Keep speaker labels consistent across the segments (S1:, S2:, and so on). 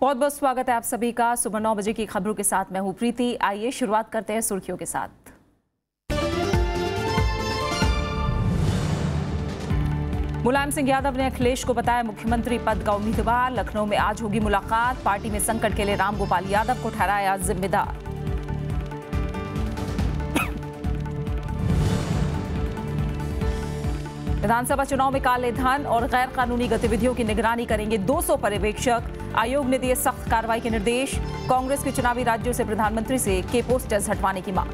S1: बहुत बहुत स्वागत है आप सभी का। सुबह नौ बजे की खबरों के साथ मैं हूँ प्रीति। आइए शुरुआत करते हैं सुर्खियों के साथ। मुलायम सिंह यादव ने अखिलेश को बताया मुख्यमंत्री पद का उम्मीदवार। लखनऊ में आज होगी मुलाकात। पार्टी में संकट के लिए रामगोपाल यादव को ठहराया जिम्मेदार। विधानसभा चुनाव में काले धन और गैर कानूनी गतिविधियों की निगरानी करेंगे 200 पर्यवेक्षक। आयोग ने दिए सख्त कार्रवाई के निर्देश। कांग्रेस के चुनावी राज्यों से प्रधानमंत्री से के पोस्टर्स हटवाने की मांग।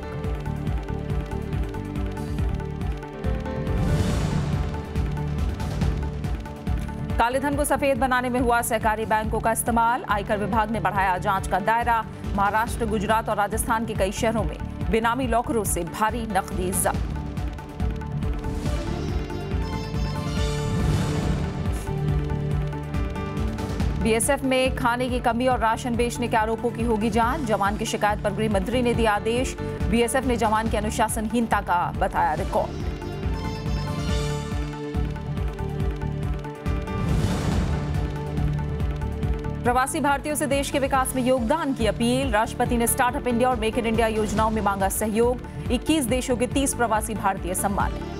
S1: कालेधन को सफ़ेद बनाने में हुआ सहकारी बैंकों का इस्तेमाल। आयकर विभाग ने बढ़ाया जाँच का दायरा। महाराष्ट्र, गुजरात और राजस्थान के कई शहरों में बेनामी लॉकरों से भारी नकदी जब्त। बीएसएफ में खाने की कमी और राशन बेचने के आरोपों की होगी जाँच जवान की शिकायत पर गृह मंत्री ने दिया आदेश। बीएसएफ ने जवान की अनुशासनहीनता का बताया रिकॉर्ड। प्रवासी भारतीयों से देश के विकास में योगदान की अपील। राष्ट्रपति ने स्टार्टअप इंडिया और मेक इन इंडिया योजनाओं में मांगा सहयोग। 21 देशों के 30 प्रवासी भारतीय सम्मानित।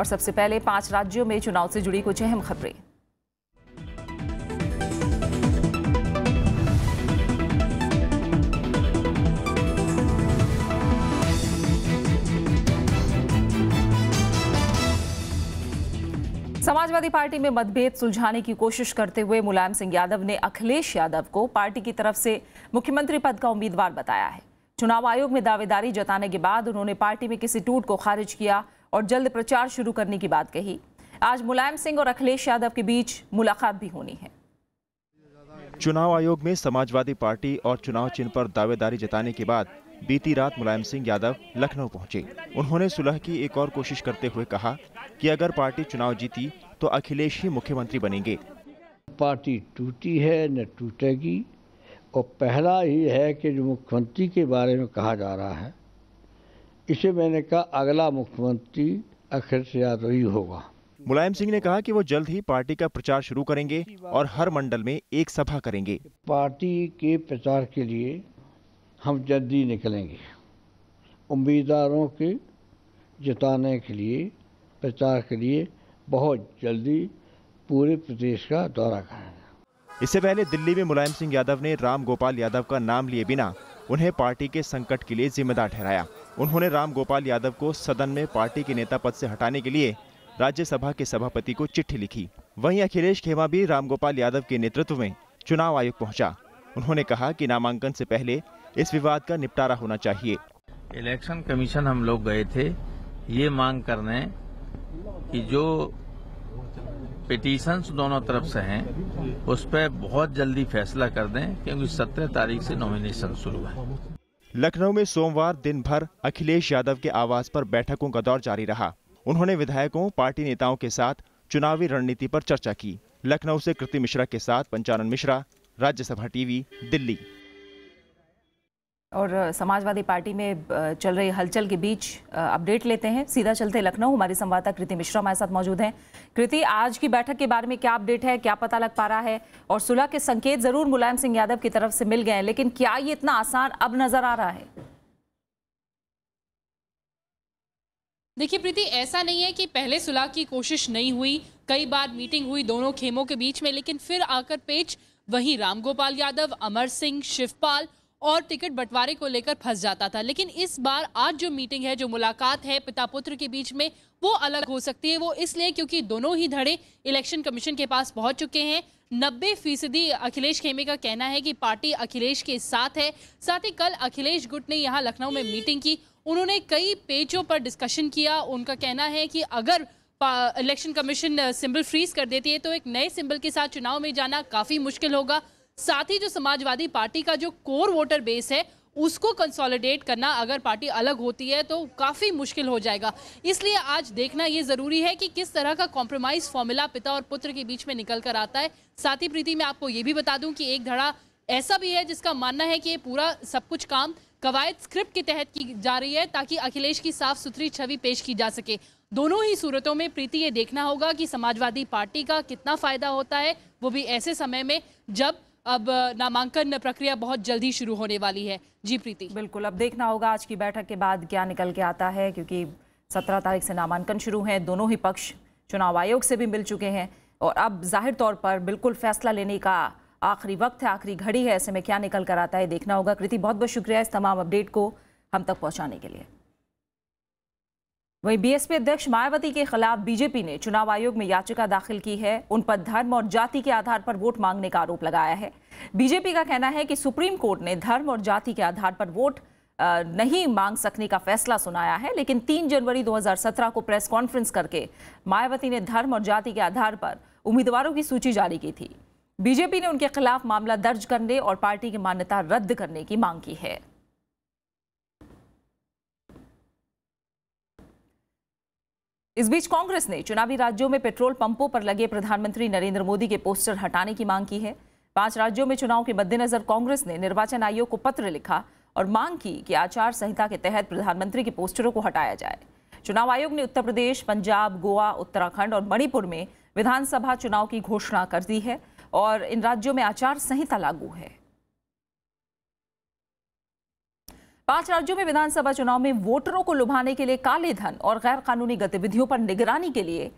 S1: और सबसे पहले पाँच राज्यों में चुनाव से जुड़ी कुछ अहम खबरें। समाजवादी पार्टी में मतभेद सुलझाने की कोशिश करते हुए मुलायम सिंह यादव ने अखिलेश यादव को पार्टी की तरफ़ से मुख्यमंत्री पद का उम्मीदवार बताया है। चुनाव आयोग में दावेदारी जताने के बाद उन्होंने पार्टी में किसी टूट को खारिज किया। और जल्द प्रचार शुरू करने की बात कही। आज मुलायम सिंह और अखिलेश यादव के बीच मुलाकात भी होनी है।
S2: चुनाव आयोग में समाजवादी पार्टी और चुनाव चिन्ह पर दावेदारी जताने के बाद बीती रात मुलायम सिंह यादव लखनऊ पहुँचे। उन्होंने सुलह की एक और कोशिश करते हुए कहा कि अगर पार्टी चुनाव जीती तो अखिलेश ही मुख्यमंत्री बनेंगे।
S3: पार्टी टूटी है न टूटेगी और पहला ही है कि जो मुख्यमंत्री के बारे में कहा जा रहा है इसे मैंने कहा अगला मुख्यमंत्री अखिलेश यादव ही होगा।
S2: मुलायम सिंह ने कहा कि वो जल्द ही पार्टी का प्रचार शुरू करेंगे और हर मंडल में एक सभा करेंगे।
S3: पार्टी के प्रचार के लिए हम जल्दी निकलेंगे। उम्मीदवारों के जिताने के लिए प्रचार के लिए बहुत जल्दी पूरे प्रदेश का दौरा करेंगे।
S2: इससे पहले दिल्ली में मुलायम सिंह यादव ने राम गोपाल यादव का नाम लिए बिना उन्हें पार्टी के संकट के लिए जिम्मेदार ठहराया। उन्होंने राम गोपाल यादव को सदन में पार्टी के नेता पद से हटाने के लिए राज्यसभा के सभापति को चिट्ठी लिखी। वहीं अखिलेश खेमा भी रामगोपाल यादव के नेतृत्व में चुनाव आयोग पहुँचा। उन्होंने कहा कि नामांकन से पहले इस विवाद का निपटारा होना चाहिए।
S4: इलेक्शन कमीशन हम लोग गए थे, ये मांग करने कि जो पिटीशंस दोनों तरफ़ से हैं। उस पर बहुत जल्दी फैसला कर दें, क्योंकि सत्रह तारीख से नॉमिनेशन शुरू है।
S2: लखनऊ में सोमवार दिन भर अखिलेश यादव के आवास पर बैठकों का दौर जारी रहा। उन्होंने विधायकों, पार्टी नेताओं के साथ चुनावी रणनीति पर चर्चा की। लखनऊ से कृति मिश्रा के साथ पंचानन मिश्रा, राज्यसभा टीवी, दिल्ली।
S1: और समाजवादी पार्टी में चल रही हलचल के बीच अपडेट लेते हैं। सीधा चलते लखनऊ, हमारी संवाददाता कृति मिश्रा हमारे साथ मौजूद हैं। कृति, आज की बैठक के बारे में क्या अपडेट है? क्या पता लग पा रहा है? और सुलह के संकेत ज़रूर मुलायम सिंह यादव की तरफ़ से मिल गए हैं, लेकिन क्या ये इतना आसान अब नज़र आ रहा है?
S5: देखिए प्रीति, ऐसा नहीं है कि पहले सुलह की कोशिश नहीं हुई। कई बार मीटिंग हुई दोनों खेमों के बीच में, लेकिन फिर आकर पेच। वहीं रामगोपाल यादव, अमर सिंह, शिवपाल और टिकट बंटवारे को लेकर फंस जाता था। लेकिन इस बार आज जो मीटिंग है, जो मुलाकात है पिता पुत्र के बीच में, वो अलग हो सकती है। वो इसलिए क्योंकि दोनों ही धड़े इलेक्शन कमीशन के पास पहुँच चुके हैं। नब्बे फ़ीसदी अखिलेश खेमे का कहना है कि पार्टी अखिलेश के साथ है। साथ ही कल अखिलेश गुट ने यहाँ लखनऊ में मीटिंग की। उन्होंने कई पेजों पर डिस्कशन किया। उनका कहना है कि अगर इलेक्शन कमीशन सिंबल फ्रीज कर देती है तो एक नए सिंबल के साथ चुनाव में जाना काफ़ी मुश्किल होगा। साथ ही जो समाजवादी पार्टी का जो कोर वोटर बेस है, उसको कंसोलिडेट करना अगर पार्टी अलग होती है तो काफ़ी मुश्किल हो जाएगा। इसलिए आज देखना ये ज़रूरी है कि किस तरह का कॉम्प्रोमाइज़ फॉर्मूला पिता और पुत्र के बीच में निकल कर आता है। साथ ही प्रीति, मैं आपको ये भी बता दूँ कि एक धड़ा ऐसा भी है जिसका मानना है कि ये पूरा सब कुछ काम कवायद स्क्रिप्ट के तहत की जा रही है, ताकि अखिलेश की साफ़ सुथरी छवि पेश की जा सके। दोनों ही सूरतों में प्रीति, ये देखना होगा कि समाजवादी पार्टी का कितना फ़ायदा होता है, वो भी ऐसे समय में, जब अब नामांकन प्रक्रिया बहुत जल्दी शुरू होने वाली है। जी, प्रीति।
S1: बिल्कुल, अब देखना होगा आज की बैठक के बाद क्या निकल के आता है, क्योंकि सत्रह तारीख से नामांकन शुरू है, दोनों ही पक्ष चुनाव आयोग से भी मिल चुके हैं। और अब ज़ाहिर तौर पर बिल्कुल फैसला लेने का आखिरी वक्त है, आखिरी घड़ी है, ऐसे में क्या निकल कर आता है, देखना होगा। कृति बहुत बहुत शुक्रिया इस तमाम अपडेट को हम तक पहुँचाने के लिए। वहीं बीएसपी अध्यक्ष मायावती के खिलाफ बीजेपी ने चुनाव आयोग में याचिका दाखिल की है। उन पर धर्म और जाति के आधार पर वोट मांगने का आरोप लगाया है। बीजेपी का कहना है कि सुप्रीम कोर्ट ने धर्म और जाति के आधार पर वोट नहीं मांग सकने का फैसला सुनाया है, लेकिन 3 जनवरी 2017 को प्रेस कॉन्फ्रेंस करके मायावती ने धर्म और जाति के आधार पर उम्मीदवारों की सूची जारी की थी। बीजेपी ने उनके खिलाफ मामला दर्ज करने और पार्टी की मान्यता रद्द करने की मांग की है। इस बीच कांग्रेस ने चुनावी राज्यों में पेट्रोल पंपों पर लगे प्रधानमंत्री नरेंद्र मोदी के पोस्टर हटाने की मांग की है। पाँच राज्यों में चुनाव के मद्देनजर कांग्रेस ने निर्वाचन आयोग को पत्र लिखा और मांग की कि आचार संहिता के तहत प्रधानमंत्री के पोस्टरों को हटाया जाए। चुनाव आयोग ने उत्तर प्रदेश, पंजाब, गोवा, उत्तराखंड और मणिपुर में विधानसभा चुनाव की घोषणा कर दी है और इन राज्यों में आचार संहिता लागू है। पाँच राज्यों में विधानसभा चुनाव में वोटरों को लुभाने के लिए काले धन और गैर कानूनी गतिविधियों पर निगरानी के लिए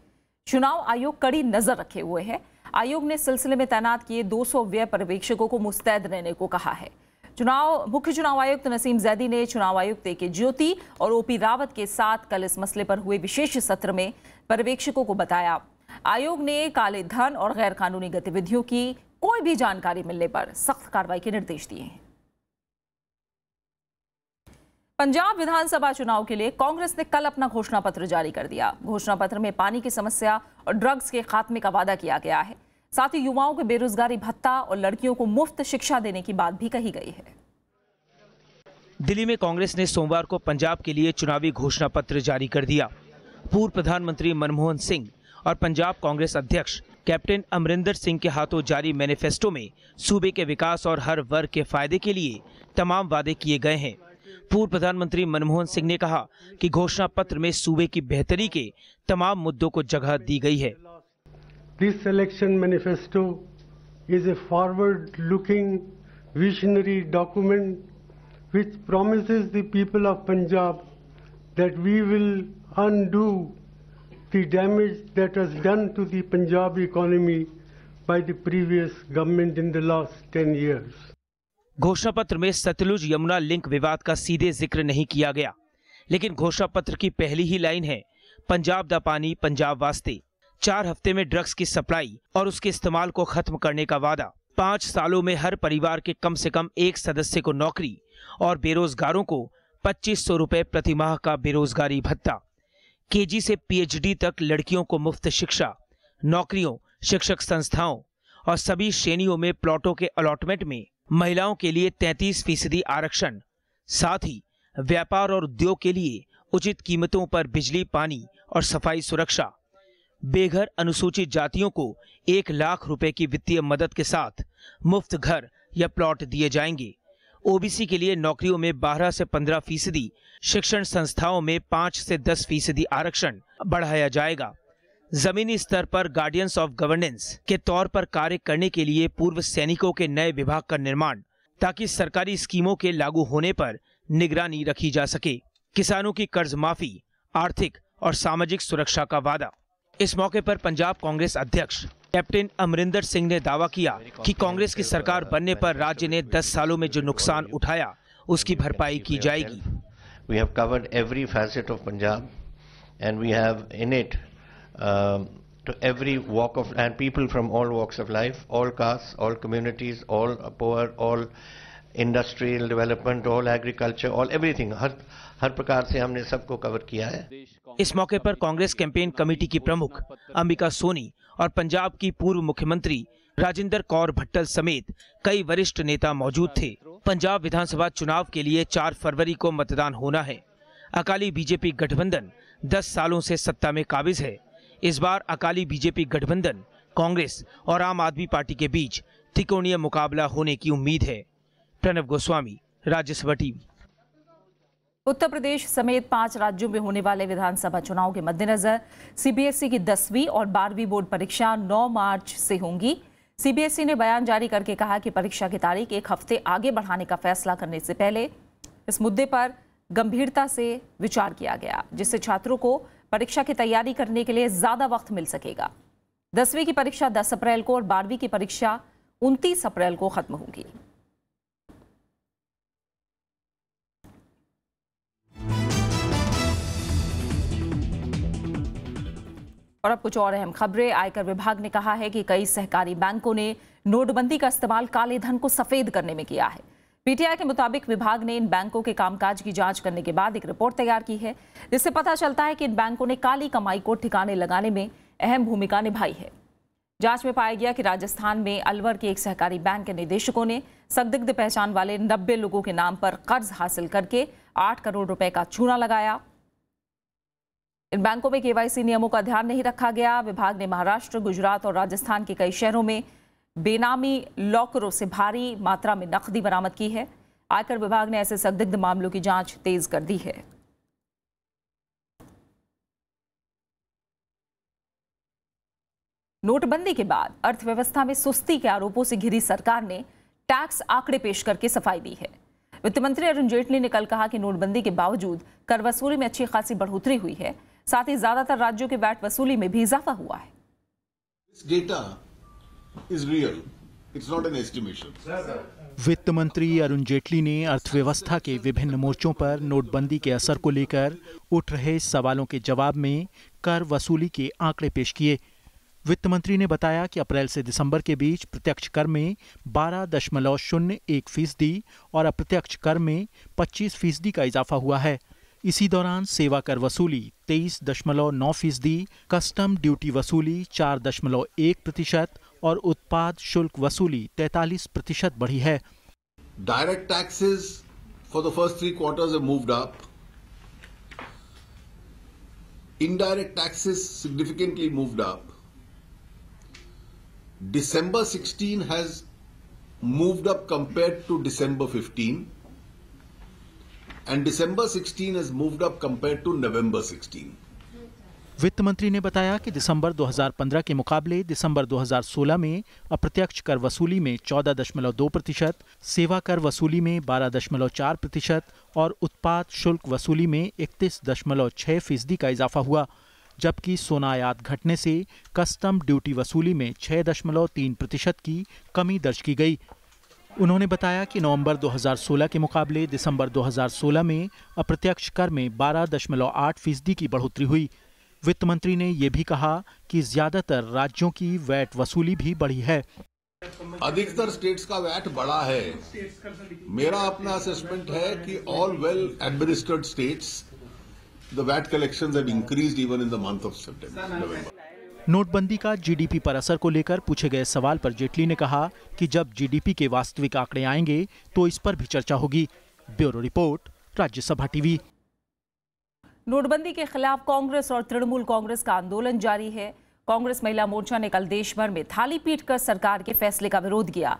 S1: चुनाव आयोग कड़ी नज़र रखे हुए है। आयोग ने सिलसिले में तैनात किए 200 व्यय पर्यवेक्षकों को मुस्तैद रहने को कहा है। चुनाव, मुख्य चुनाव आयुक्त नसीम जैदी ने चुनाव आयुक्त ए के ज्योति और ओपी रावत के साथ कल इस मसले पर हुए विशेष सत्र में पर्यवेक्षकों को बताया। आयोग ने काले धन और गैर कानूनी गतिविधियों की कोई भी जानकारी मिलने पर सख्त कार्रवाई के निर्देश दिए हैं। पंजाब विधानसभा चुनाव के लिए कांग्रेस ने कल अपना घोषणा पत्र जारी कर दिया। घोषणा पत्र में पानी की समस्या और ड्रग्स के खात्मे का वादा किया गया है। साथ ही युवाओं के बेरोजगारी, भत्ता और लड़कियों को मुफ़्त शिक्षा देने की बात भी कही गई है।
S6: दिल्ली में कांग्रेस ने सोमवार को पंजाब के लिए चुनावी घोषणा पत्र जारी कर दिया। पूर्व प्रधानमंत्री मनमोहन सिंह और पंजाब कांग्रेस अध्यक्ष कैप्टन अमरिंदर सिंह के हाथों जारी मैनिफेस्टो में सूबे के विकास और हर वर्ग के फ़ायदे के लिए तमाम वादे किए गए हैं। पूर्व प्रधानमंत्री मनमोहन सिंह ने कहा कि घोषणा पत्र में सूबे की बेहतरी के तमाम मुद्दों को जगह दी गई है।
S7: This election manifesto is a forward looking visionary document which promise the people of Punjab that we will undo damage that was done to Punjab economy by the previous government in the last ten years
S6: घोषणा पत्र में Sutlej Yamuna link विवाद का सीधे ज़िक्र नहीं किया गया, लेकिन घोषणा पत्र की पहली ही लाइन है, पंजाब दा पानी, पंजाब वास्ते। चार हफ़्ते में ड्रग्स की सप्लाई और उसके इस्तेमाल को खत्म करने का वादा। पाँच सालों में हर परिवार के कम से कम एक सदस्य को नौकरी और बेरोजगारों को पच्चीस सौ रुपए प्रति माह का बेरोजगारी भत्ता। केजी से पीएचडी तक लड़कियों को मुफ़्त शिक्षा, नौकरियों, शिक्षक संस्थाओं और सभी श्रेणियों में प्लॉटों के अलॉटमेंट में महिलाओं के लिए 33 फ़ीसदी आरक्षण, साथ ही व्यापार और उद्योग के लिए उचित कीमतों पर बिजली, पानी और सफ़ाई सुरक्षा। बेघर अनुसूचित जातियों को एक लाख रुपए की वित्तीय मदद के साथ मुफ़्त घर या प्लॉट दिए जाएँगे। ओबीसी के लिए नौकरियों में 12 से 15 फ़ीसदी, शिक्षण संस्थाओं में 5 से 10 फ़ीसदी आरक्षण बढ़ाया जाएगा। जमीनी स्तर पर गार्डियंस ऑफ़ गवर्नेंस के तौर पर कार्य करने के लिए पूर्व सैनिकों के नए विभाग का निर्माण, ताकि सरकारी स्कीमों के लागू होने पर निगरानी रखी जा सके। किसानों की कर्ज माफ़ी, आर्थिक और सामाजिक सुरक्षा का वादा। इस मौके पर पंजाब कांग्रेस अध्यक्ष कैप्टन अमरिंदर सिंह ने दावा किया कि कांग्रेस की सरकार बनने पर राज्य ने 10 सालों में जो नुकसान उठाया, उसकी भरपाई की जाएगी।
S8: Um, to every walk of and people from all walks of life, all castes, all communities, all poor, all industrial development, all agriculture, all everything. हर हर प्रकार से हमने सबको कवर किया है
S6: इस मौके पर कांग्रेस कैंपेन कमेटी की प्रमुख अंबिका सोनी और पंजाब की पूर्व मुख्यमंत्री राजेंद्र कौर भट्टल समेत कई वरिष्ठ नेता मौजूद थे। पंजाब विधानसभा चुनाव के लिए 4 फरवरी को मतदान होना है। अकाली बीजेपी गठबंधन 10 सालों से सत्ता में काबिज है। इस बार अकाली बीजेपी गठबंधन, कांग्रेस और आम आदमी पार्टी के बीच त्रिकोणीय मुकाबला होने की उम्मीद है। प्रणब गोस्वामी, राज्यसभा टीवी।
S1: उत्तर प्रदेश समेत पाँच राज्यों में होने वाले विधानसभा चुनाव के मद्देनजर सीबीएसई की दसवीं और बारहवीं बोर्ड परीक्षा 9 मार्च से होंगी। सीबीएसई ने बयान जारी करके कहा कि परीक्षा की तारीख एक हफ़्ते आगे बढ़ाने का फैसला करने से पहले इस मुद्दे पर गंभीरता से विचार किया गया, जिससे छात्रों को परीक्षा की तैयारी करने के लिए ज़्यादा वक्त मिल सकेगा। दसवीं की परीक्षा 10 अप्रैल को और बारहवीं की परीक्षा 29 अप्रैल को खत्म होगी। और अब कुछ और अहम खबरें। आयकर विभाग ने कहा है कि कई सहकारी बैंकों ने नोटबंदी का इस्तेमाल काले धन को सफ़ेद करने में किया है। पीटीआई के मुताबिक विभाग ने इन बैंकों के कामकाज की जाँच करने के बाद एक रिपोर्ट तैयार की है, जिससे पता चलता है कि इन बैंकों ने काली कमाई को ठिकाने लगाने में अहम भूमिका निभाई है। जाँच में पाया गया कि राजस्थान में अलवर के एक सहकारी बैंक के निदेशकों ने संदिग्ध पहचान वाले नब्बे लोगों के नाम पर कर्ज हासिल करके आठ करोड़ रुपए का चूना लगाया। इन बैंकों में केवाईसी नियमों का ध्यान नहीं रखा गया। विभाग ने महाराष्ट्र, गुजरात और राजस्थान के कई शहरों में बेनामी लॉकरों से भारी मात्रा में नकदी बरामद की है। आयकर विभाग ने ऐसे संदिग्ध मामलों की जाँच तेज कर दी है। नोटबंदी के बाद अर्थव्यवस्था में सुस्ती के आरोपों से घिरी सरकार ने टैक्स आंकड़े पेश करके सफ़ाई दी है। वित्त मंत्री अरुण जेटली ने कल कहा कि नोटबंदी के बावजूद कर वसूली में अच्छी खासी बढ़ोतरी हुई है। साथ ही ज़्यादातर राज्यों के वैट वसूली में भी इजाफा हुआ है।
S9: Is real. It's not an estimation.
S10: वित्त मंत्री अरुण जेटली ने अर्थव्यवस्था के विभिन्न मोर्चों पर नोटबंदी के असर को लेकर उठ रहे सवालों के जवाब में कर वसूली के आंकड़े पेश किए वित्त मंत्री ने बताया कि अप्रैल से दिसंबर के बीच प्रत्यक्ष कर में बारह दशमलव शून्य एक फ़ीसदी और अप्रत्यक्ष कर में पच्चीस फ़ीसदी का इजाफा हुआ है इसी दौरान सेवा कर वसूली तेईस दशमलव नौ फ़ीसदी, कस्टम ड्यूटी वसूली चार दशमलव एक प्रतिशत और उत्पाद शुल्क वसूली 43 प्रतिशत बढ़ी है।
S9: Direct taxes for the first three quarters moved up indirect taxes significantly moved up December 16 has moved up compared to December 15 and december 16 has moved up compared to November 16
S10: वित्त मंत्री ने बताया कि दिसंबर 2015 के मुकाबले दिसंबर 2016 में अप्रत्यक्ष कर वसूली में 14.2 प्रतिशत, सेवा कर वसूली में 12.4 प्रतिशत और उत्पाद शुल्क वसूली में 31.6 फ़ीसदी का इजाफा हुआ, जबकि सोना आयात घटने से कस्टम ड्यूटी वसूली में 6.3 प्रतिशत की कमी दर्ज की गई। उन्होंने बताया कि नवंबर 2016 के मुकाबले दिसंबर 2016 में अप्रत्यक्ष कर में 12.8 फ़ीसदी की बढ़ोतरी हुई। वित्त मंत्री ने यह भी कहा कि ज़्यादातर राज्यों की वैट वसूली भी बढ़ी है।
S9: अधिकतर स्टेट्स का वैट बढ़ा है। मेरा अपना असेसमेंट है कि all well administered states the VAT collections have increased even in the month of September November
S10: नोटबंदी का जीडीपी पर असर को लेकर पूछे गए सवाल पर जेटली ने कहा कि जब जीडीपी के वास्तविक आंकड़े आएँगे तो इस पर भी चर्चा होगी। Bureau report Rajya Sabha TV.
S1: नोटबंदी के खिलाफ कांग्रेस और तृणमूल कांग्रेस का आंदोलन जारी है। कांग्रेस महिला मोर्चा ने कल देश भर में थाली पीट कर सरकार के फैसले का विरोध किया।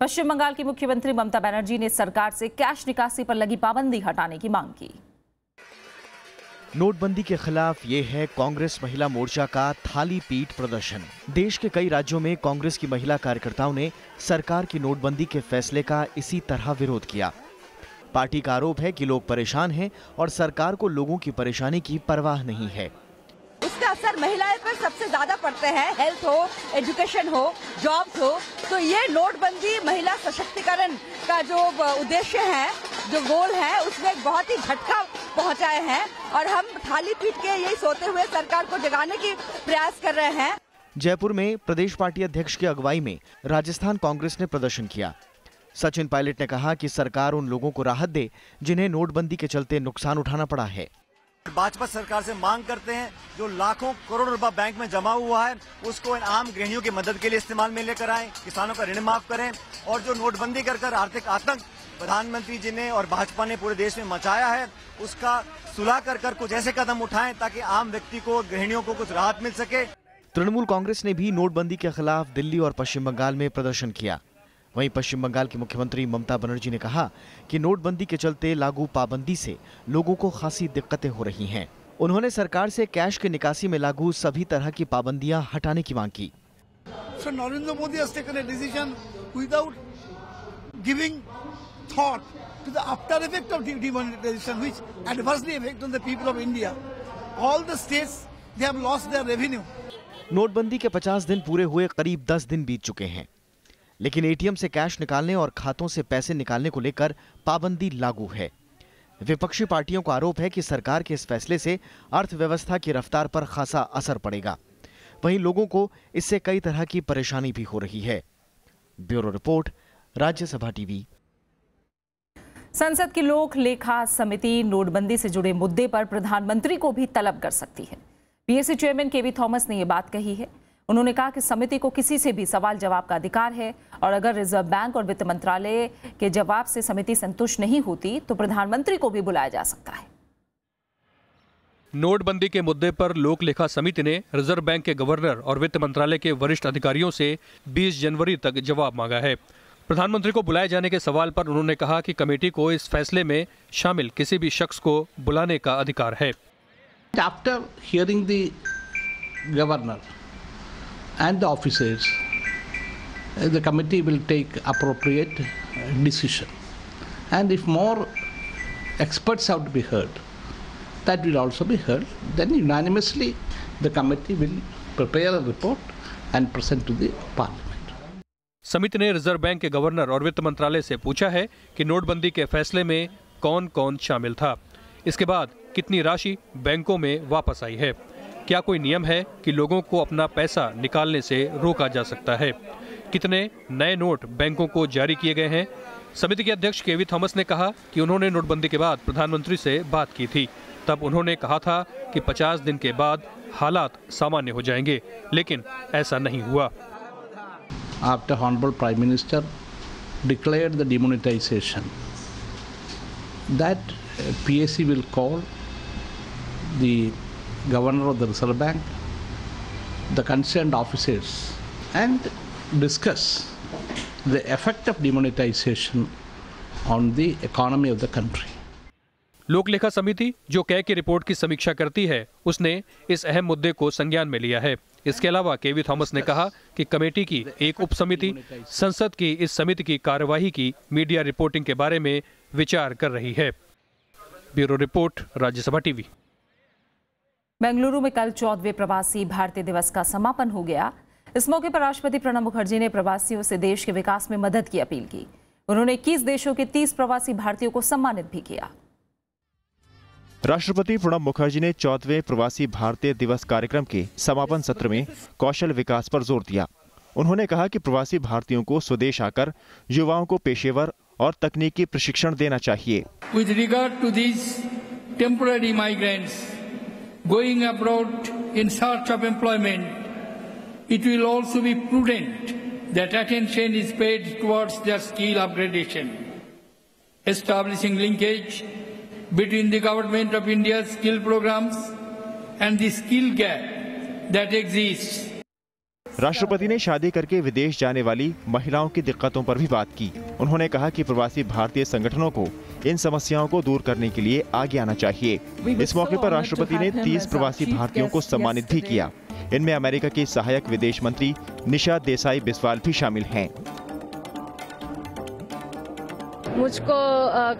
S1: पश्चिम बंगाल की मुख्यमंत्री ममता बनर्जी ने सरकार से कैश निकासी पर लगी पाबंदी हटाने की मांग की।
S2: नोटबंदी के खिलाफ ये है कांग्रेस महिला मोर्चा का थाली पीट प्रदर्शन। देश के कई राज्यों में कांग्रेस की महिला कार्यकर्ताओं ने सरकार की नोटबंदी के फैसले का इसी तरह विरोध किया। पार्टी का आरोप है कि लोग परेशान हैं और सरकार को लोगों की परेशानी की परवाह नहीं है।
S11: उसका असर महिलाएँ पर सबसे ज़्यादा पड़ते हैं। हेल्थ हो एजुकेशन हो जॉब्स हो तो ये नोटबंदी महिला सशक्तिकरण का जो उद्देश्य है जो गोल है उसमें एक बहुत ही झटका पहुँचाए हैं और हम थाली पीट के यही सोते हुए सरकार को जगाने की प्रयास कर रहे हैं।
S2: जयपुर में प्रदेश पार्टी अध्यक्ष की अगुवाई में राजस्थान कांग्रेस ने प्रदर्शन किया। सचिन पायलट ने कहा कि सरकार उन लोगों को राहत दे जिन्हें नोटबंदी के चलते नुकसान उठाना पड़ा है।
S12: भाजपा सरकार से मांग करते हैं जो लाखों करोड़ रुपया बैंक में जमा हुआ है उसको इन आम गृहियों की मदद के लिए इस्तेमाल में लेकर आए किसानों का ऋण माफ़ करें और जो नोटबंदी कर कर आर्थिक आतंक प्रधानमंत्री जी ने और भाजपा ने पूरे देश में मचाया है उसका सुलह कर कर कुछ ऐसे कदम उठाएँ ताकि आम व्यक्ति को गृहणियों को कुछ राहत मिल सके।
S2: तृणमूल कांग्रेस ने भी नोटबंदी के खिलाफ दिल्ली और पश्चिम बंगाल में प्रदर्शन किया। वहीं पश्चिम बंगाल की मुख्यमंत्री ममता बनर्जी ने कहा कि नोटबंदी के चलते लागू पाबंदी से लोगों को खासी दिक्कतें हो रही हैं। उन्होंने सरकार से कैश के निकासी में लागू सभी तरह की पाबंदियाँ हटाने की मांग की। नोटबंदी के 50 दिन पूरे हुए करीब 10 दिन बीत चुके हैं। लेकिन एटीएम से कैश निकालने और खातों से पैसे निकालने को लेकर पाबंदी लागू है। विपक्षी पार्टियों का आरोप है कि सरकार के इस फैसले से अर्थव्यवस्था की रफ्तार पर खासा असर पड़ेगा। वहीं लोगों को इससे कई तरह की परेशानी भी हो रही है। Bureau report, Rajya Sabha TV.
S1: संसद की लोक लेखा समिति नोटबंदी से जुड़े मुद्दे पर प्रधानमंत्री को भी तलब कर सकती है। पीएससी चेयरमैन केवी थॉमस ने यह बात कही है। उन्होंने कहा कि समिति को किसी से भी सवाल जवाब का अधिकार है और अगर रिज़र्व बैंक और वित्त मंत्रालय के जवाब से समिति संतुष्ट नहीं होती तो प्रधानमंत्री को भी बुलाया जा सकता है।
S13: नोटबंदी के मुद्दे पर लोक लेखा समिति ने रिज़र्व बैंक के गवर्नर और वित्त मंत्रालय के वरिष्ठ अधिकारियों से 20 जनवरी तक जवाब मांगा है। प्रधानमंत्री को बुलाए जाने के सवाल पर उन्होंने कहा कि कमेटी को इस फैसले में शामिल किसी भी शख्स को बुलाने का अधिकार है।
S14: Hearing the governor and the officers, the committee will take appropriate decision. And if more experts have to be heard, that will also be heard. Then unanimously, the committee will prepare a report and present to the parliament.
S13: समिति ने reserve bank के governor और वित्त मंत्रालय से पूछा है कि नोटबंदी के फैसले में कौन कौन शामिल था इसके बाद कितनी राशि बैंकों में वापस आई है क्या कोई नियम है कि लोगों को अपना पैसा निकालने से रोका जा सकता है? कितने नए नोट बैंकों को जारी किए गए हैं? समिति के अध्यक्ष केवी थॉमस ने कहा कि उन्होंने नोटबंदी के बाद प्रधानमंत्री से बात की थी। तब उन्होंने कहा था कि 50 दिन के बाद हालात सामान्य हो जाएँगे लेकिन ऐसा नहीं हुआ।
S14: After Honorable Prime Minister declared the demonetization, that PSC will call the Governor of the Reserve Bank, the concerned officers, and discuss the effect of demonetization on the economy of the country.
S13: लोक लेखा समिति जो कै की report की समीक्षा करती है उसने इस अहम मुद्दे को संज्ञान में लिया है। इसके अलावा केवी थॉमस ने कहा कि कमेटी की एक उप समिति संसद की इस समिति की कार्यवाही की मीडिया रिपोर्टिंग के बारे में विचार कर रही है। Bureau report Rajya Sabha
S1: TV. Bengaluru में कल चौदहवें प्रवासी भारतीय दिवस का समापन हो गया। इस मौके पर राष्ट्रपति प्रणब मुखर्जी ने प्रवासियों से देश के विकास में मदद की अपील की। उन्होंने 21 देशों के 30 प्रवासी भारतीयों को सम्मानित भी किया।
S2: राष्ट्रपति प्रणब मुखर्जी ने चौदहवें प्रवासी भारतीय दिवस कार्यक्रम के समापन सत्र में कौशल विकास पर ज़ोर दिया। उन्होंने कहा कि प्रवासी भारतीयों को स्वदेश आकर युवाओं को पेशेवर और तकनीकी प्रशिक्षण देना चाहिए।
S15: With regard to these temporary migrants going abroad in search of employment, it will also be prudent that attention is paid towards their skill upgradation, establishing linkage between the government of India's skill programs and the skill gap that exists.
S2: राष्ट्रपति ने शादी करके विदेश जाने वाली महिलाओं की दिक्कतों पर भी बात की उन्होंने कहा कि प्रवासी भारतीय संगठनों को इन समस्याओं को दूर करने के लिए आगे आना चाहिए। इस मौके पर राष्ट्रपति ने 30 प्रवासी भारतीयों को सम्मानित भी किया। इनमें अमेरिका की सहायक विदेश मंत्री निशा देसाई बिस्वाल भी शामिल हैं।
S16: मुझको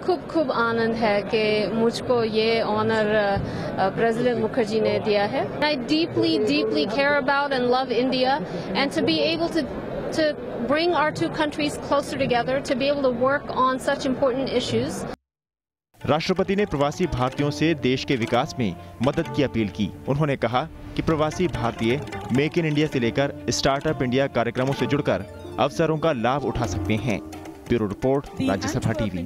S16: खूब खूब आनंद है कि मुझको ये ऑनर प्रेसिडेंट मुखर्जी ने दिया है। I deeply deeply care about and love India and to be able to to bring our two countries closer together, to be able to work on such important issues.
S2: राष्ट्रपति ने प्रवासी भारतीयों से देश के विकास में मदद की अपील की। उन्होंने कहा कि प्रवासी भारतीय मेक इन इंडिया से लेकर स्टार्टअप इंडिया कार्यक्रमों से जुड़कर अवसरों का लाभ उठा सकते हैं। Bureau report Rajya Sabha
S1: TV.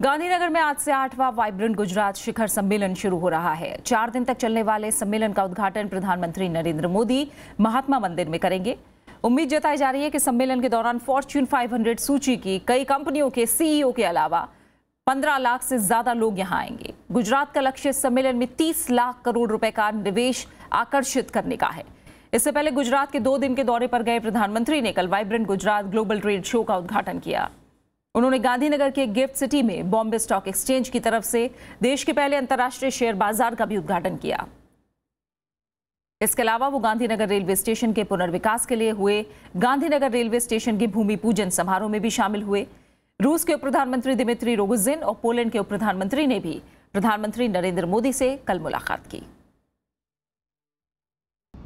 S1: Gandhinagar में आज से आठवां वाइब्रेंट गुजरात शिखर सम्मेलन शुरू हो रहा है। चार दिन तक चलने वाले सम्मेलन का उद्घाटन प्रधानमंत्री नरेंद्र मोदी महात्मा मंदिर में करेंगे। उम्मीद जताई जा रही है कि सम्मेलन के दौरान फॉर्च्यून 500 सूची की कई कंपनियों के सीईओ के अलावा 15 लाख से ज़्यादा लोग यहाँ आएँगे। गुजरात का लक्ष्य सम्मेलन में 30 लाख करोड़ रुपए का निवेश आकर्षित करने का है। इससे पहले गुजरात के दो दिन के दौरे पर गए प्रधानमंत्री ने कल vibrant Gujarat global trade show का उद्घाटन किया। उन्होंने गांधीनगर के गिफ्ट सिटी में बॉम्बे स्टॉक एक्सचेंज की तरफ़ से देश के पहले अंतर्राष्ट्रीय शेयर बाज़ार का भी उद्घाटन किया। इसके अलावा वो गांधीनगर रेलवे स्टेशन के पुनर्विकास के लिए हुए गांधीनगर रेलवे स्टेशन के भूमि पूजन समारोह में भी शामिल हुए रूस के उप प्रधानमंत्री दिमित्री रोगुजिन और पोलैंड के उप प्रधानमंत्री ने भी प्रधानमंत्री नरेंद्र मोदी से कल मुलाकात की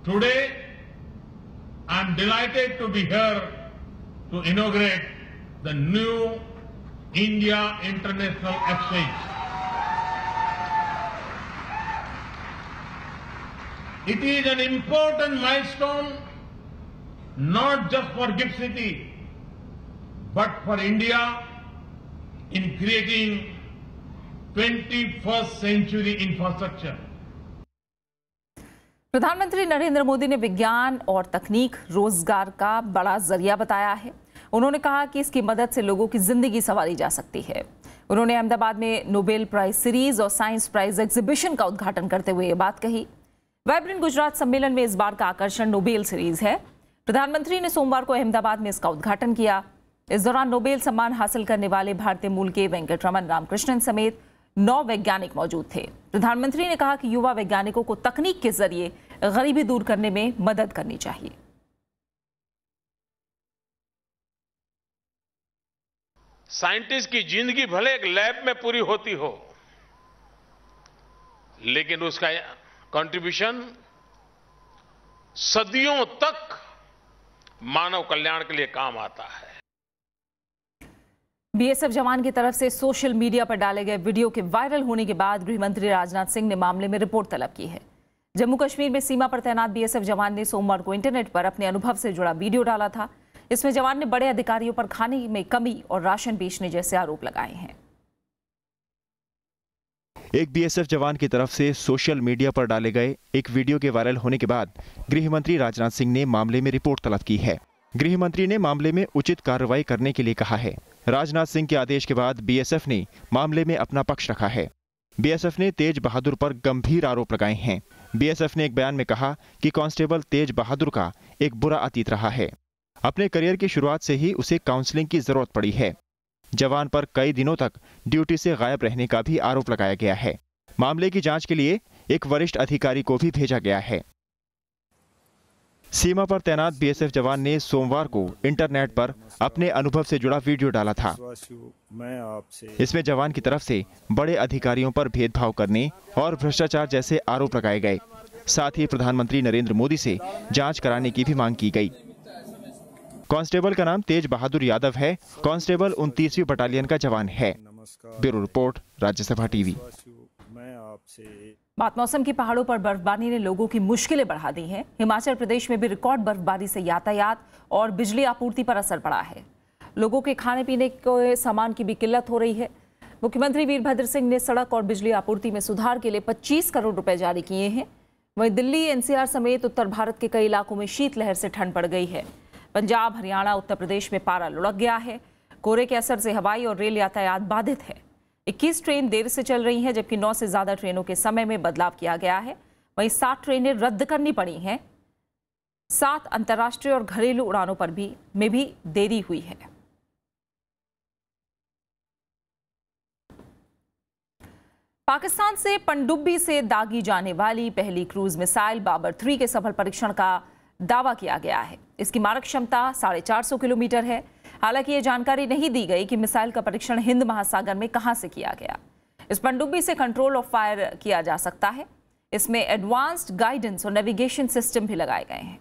S17: Today, I am delighted to be here to inaugurate the new India International Exchange. It is an important milestone not just for Gift City, but for India in creating 21st century infrastructure.
S1: प्रधानमंत्री नरेंद्र मोदी ने विज्ञान और तकनीक रोज़गार का बड़ा ज़रिया बताया है। उन्होंने कहा कि इसकी मदद से लोगों की ज़िंदगी संवारी जा सकती है। उन्होंने अहमदाबाद में नोबेल प्राइज सीरीज़ और साइंस प्राइज एग्जीबिशन का उद्घाटन करते हुए ये बात कही। वाइब्रेंट गुजरात सम्मेलन में इस बार का आकर्षण नोबेल सीरीज़ है। प्रधानमंत्री ने सोमवार को अहमदाबाद में इसका उद्घाटन किया। इस दौरान नोबेल सम्मान हासिल करने वाले भारतीय मूल के वेंकट रमन रामकृष्णन समेत नौ वैज्ञानिक मौजूद थे। प्रधानमंत्री ने कहा कि युवा वैज्ञानिकों को तकनीक के ज़रिए गरीबी दूर करने में मदद करनी चाहिए।
S17: साइंटिस्ट की ज़िंदगी भले एक लैब में पूरी होती हो, लेकिन उसका कंट्रीब्यूशन सदियों तक मानव कल्याण के लिए काम आता है।
S1: बीएसएफ जवान की तरफ़ से सोशल मीडिया पर डाले गए वीडियो के वायरल होने के बाद गृहमंत्री राजनाथ सिंह ने मामले में रिपोर्ट तलब की है। जम्मू कश्मीर में सीमा पर तैनात बीएसएफ जवान ने सोमवार को इंटरनेट पर अपने अनुभव से जुड़ा वीडियो डाला था। इसमें जवान ने बड़े अधिकारियों पर खाने में कमी और राशन बेचने जैसे आरोप लगाए हैं।
S2: एक बीएसएफ जवान की तरफ़ से सोशल मीडिया पर डाले गए एक वीडियो के वायरल होने के बाद गृह मंत्री राजनाथ सिंह ने मामले में रिपोर्ट तलब की है। गृह मंत्री ने मामले में उचित कार्रवाई करने के लिए कहा है। राजनाथ सिंह के आदेश के बाद बीएसएफ ने मामले में अपना पक्ष रखा है। बीएसएफ ने तेज बहादुर पर गंभीर आरोप लगाए हैं। बीएसएफ ने एक बयान में कहा कि कांस्टेबल तेज बहादुर का एक बुरा अतीत रहा है। अपने करियर की शुरुआत से ही उसे काउंसलिंग की ज़रूरत पड़ी है। जवान पर कई दिनों तक ड्यूटी से गायब रहने का भी आरोप लगाया गया है। मामले की जाँच के लिए एक वरिष्ठ अधिकारी को भी भेजा गया है। सीमा पर तैनात बीएसएफ जवान ने सोमवार को इंटरनेट पर अपने अनुभव से जुड़ा वीडियो डाला था। इसमें जवान की तरफ़ से बड़े अधिकारियों पर भेदभाव करने और भ्रष्टाचार जैसे आरोप लगाए गए। साथ ही प्रधानमंत्री नरेंद्र मोदी से जाँच कराने की भी मांग की गई। कांस्टेबल का नाम तेज बहादुर यादव है। कांस्टेबल उनतीसवीं बटालियन का जवान है। Bureau report, Rajya Sabha TV.
S1: बात मौसम की पहाड़ों पर बर्फबारी ने लोगों की मुश्किलें बढ़ा दी हैं। हिमाचल प्रदेश में भी रिकॉर्ड बर्फबारी से यातायात और बिजली आपूर्ति पर असर पड़ा है। लोगों के खाने पीने के सामान की भी किल्लत हो रही है। मुख्यमंत्री वीरभद्र सिंह ने सड़क और बिजली आपूर्ति में सुधार के लिए 25 करोड़ रुपए जारी किए हैं। वहीं दिल्ली, एनसीआर समेत उत्तर भारत के कई इलाकों में शीतलहर से ठंड पड़ गई है। पंजाब, हरियाणा, उत्तर प्रदेश में पारा लुढ़क गया है। कोहरे के असर से हवाई और रेल यातायात बाधित है। 21 ट्रेन देर से चल रही हैं, जबकि 9 से ज़्यादा ट्रेनों के समय में बदलाव किया गया है। वहीं सात ट्रेनें रद्द करनी पड़ी हैं। सात अंतर्राष्ट्रीय और घरेलू उड़ानों पर भी, में भी देरी हुई है। पाकिस्तान से पनडुब्बी से दागी जाने वाली पहली क्रूज मिसाइल बाबर थ्री के सफल परीक्षण का दावा किया गया है। इसकी मारक क्षमता साढ़े चार सौ किलोमीटर है। हालाँकि ये जानकारी नहीं दी गई कि मिसाइल का परीक्षण हिंद महासागर में कहाँ से किया गया। इस पनडुब्बी से कंट्रोल ऑफ़ फायर किया जा सकता है। इसमें एडवांस्ड गाइडेंस और नेविगेशन सिस्टम भी लगाए गए हैं।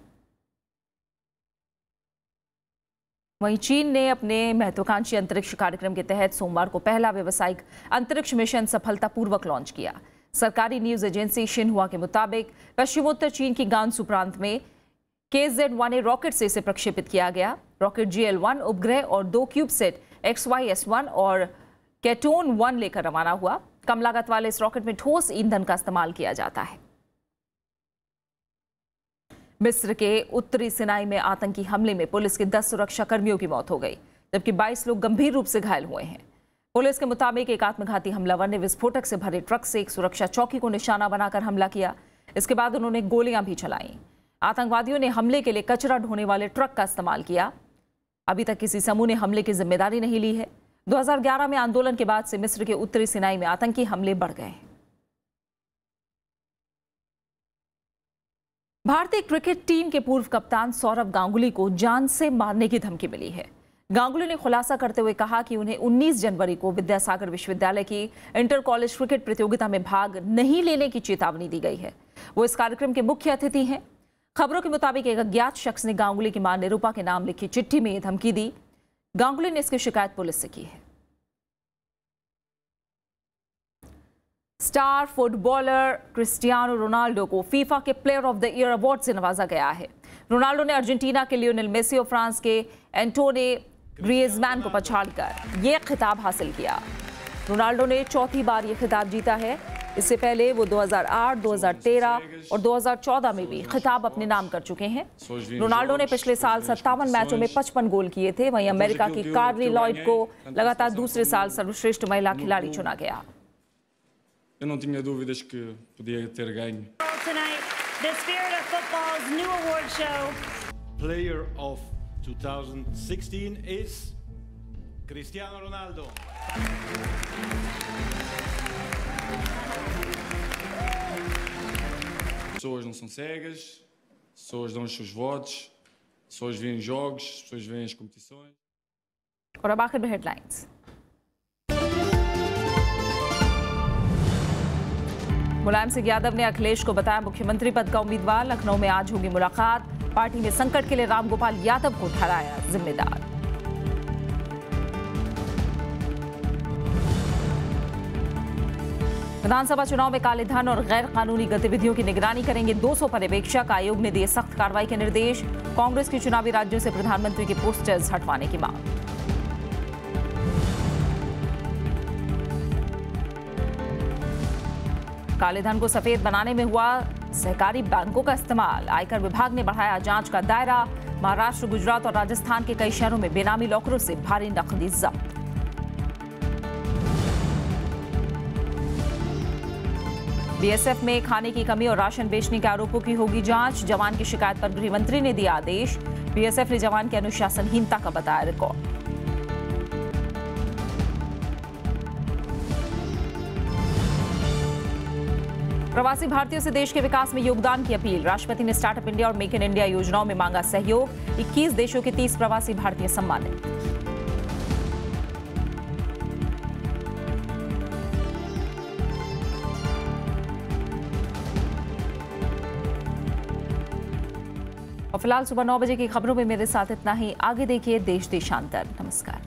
S1: वहीं चीन ने अपने महत्वाकांक्षी अंतरिक्ष कार्यक्रम के तहत सोमवार को पहला व्यावसायिक अंतरिक्ष मिशन सफलतापूर्वक लॉन्च किया। सरकारी न्यूज़ एजेंसी शिनहुआ के मुताबिक पश्चिमोत्तर चीन की गांसू प्रांत में के जेड वन ए रॉकेट से इसे प्रक्षेपित किया गया। रॉकेट जी एल वन उपग्रह और दो cubesat X Y S one और कैटोन वन लेकर रवाना हुआ। कम लागत वाले इस रॉकेट में ठोस ईंधन का इस्तेमाल किया जाता है। मिस्र के उत्तरी सिनाई में आतंकी हमले में पुलिस के 10 सुरक्षा कर्मियों की मौत हो गई, जबकि 22 लोग गंभीर रूप से घायल हुए हैं। पुलिस के मुताबिक एक आत्मघाती हमलावर ने विस्फोटक से भरे ट्रक से एक सुरक्षा चौकी को निशाना बनाकर हमला किया। इसके बाद उन्होंने गोलियाँ भी चलाई। आतंकवादियों ने हमले के लिए कचरा ढोने वाले ट्रक का इस्तेमाल किया। अभी तक किसी समूह ने हमले की ज़िम्मेदारी नहीं ली है। 2011 में आंदोलन के बाद से मिस्र के उत्तरी सिनाई में आतंकी हमले बढ़ गए भारतीय क्रिकेट टीम के पूर्व कप्तान सौरभ गांगुली को जान से मारने की धमकी मिली है। गांगुली ने खुलासा करते हुए कहा कि उन्हें 19 जनवरी को विद्यासागर विश्वविद्यालय की इंटर कॉलेज क्रिकेट प्रतियोगिता में भाग नहीं लेने की चेतावनी दी गई है। वो इस कार्यक्रम के मुख्य अतिथि हैं। खबरों के मुताबिक एक अज्ञात शख्स ने गांगुली की माँ निरूपा के नाम लिखी चिट्ठी में धमकी दी। गांगुली ने इसकी शिकायत पुलिस से की है। स्टार फुटबॉलर क्रिस्टियानो रोनाल्डो को फीफा के player of the year award से नवाजा गया है। रोनाल्डो ने अर्जेंटीना के लियोनेल मेसी और फ्रांस के एंटोने ग्रीजमैन को पछाड़कर यह खिताब हासिल किया। रोनाल्डो ने चौथी बार यह खिताब जीता है। इससे पहले वो 2008, 2013 और 2014 में भी खिताब अपने नाम कर चुके हैं रोनाल्डो ने पिछले साल सत्तावन मैचों में 55 गोल किए थे वहीं अमेरिका की कार्ली लॉयड को लगातार दूसरे साल सर्वश्रेष्ठ महिला खिलाड़ी चुना गया
S18: Eu não tinha dúvidas que podia ter ganho.
S19: Tonight, the Spirit of Football's new award show.
S20: Player of 2016 is Cristiano Ronaldo.
S18: Pessoas não são cegas, pessoas dão os seus votos, pessoas veem jogos, pessoas veem as competições.
S1: अब आखिर में headlines Mulayam Singh Yadav ने अखिलेश को बताया मुख्यमंत्री पद का उम्मीदवार लखनऊ में आज होगी मुलाकात। पार्टी ने संकट के लिए रामगोपाल यादव को ठहराया जिम्मेदार। विधानसभा चुनाव में काले धन और गैर कानूनी गतिविधियों की निगरानी करेंगे 200 पर्यवेक्षक आयोग ने दिए सख्त कार्रवाई के निर्देश। कांग्रेस की चुनावी राज्यों से प्रधानमंत्री के पोस्टर्स हटवाने की मांग। काले धन को सफ़ेद बनाने में हुआ सहकारी बैंकों का इस्तेमाल। आयकर विभाग ने बढ़ाया जाँच का दायरा। महाराष्ट्र, गुजरात और राजस्थान के कई शहरों में बेनामी लॉकरों से भारी नकदी जब्त। बीएसएफ में खाने की कमी और राशन बेचने के आरोपों की होगी जाँच। जवान की शिकायत पर गृह मंत्री ने दिया आदेश। बीएसएफ ने जवान की अनुशासनहीनता का बताया रिकॉर्ड। प्रवासी भारतीयों से देश के विकास में योगदान की अपील। राष्ट्रपति ने स्टार्टअप इंडिया और मेक इन इंडिया योजनाओं में मांगा सहयोग। 21 देशों के 30 प्रवासी भारतीय सम्मानित। और फ़िलहाल सुबह नौ बजे की खबरों में मेरे साथ इतना ही। आगे देखिए देश देशांतर। नमस्कार।